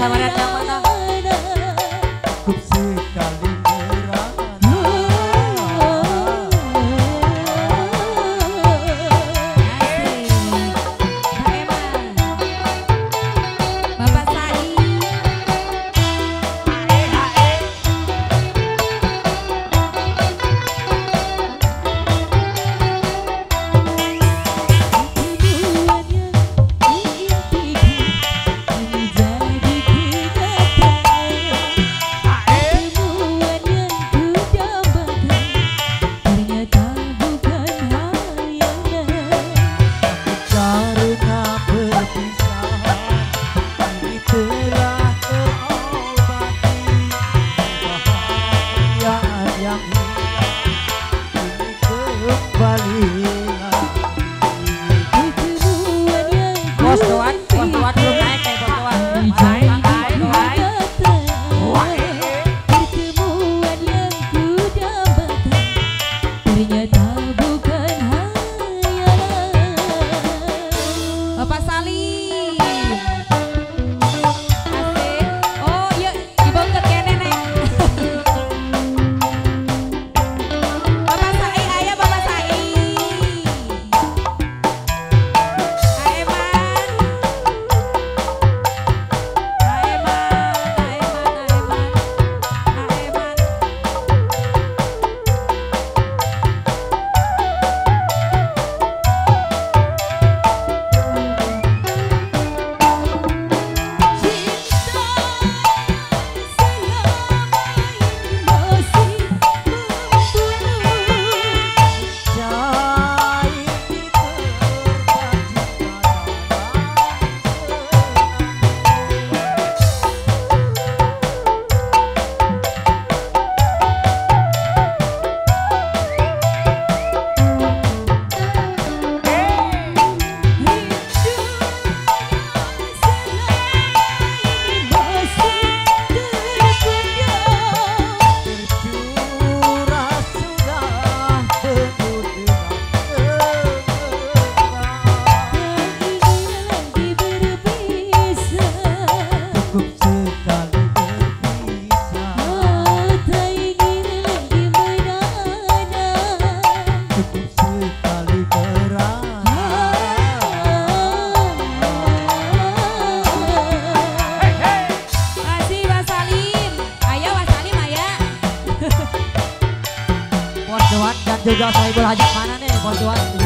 Selamat datang valia saya berhajat mana nih Bos Tuan?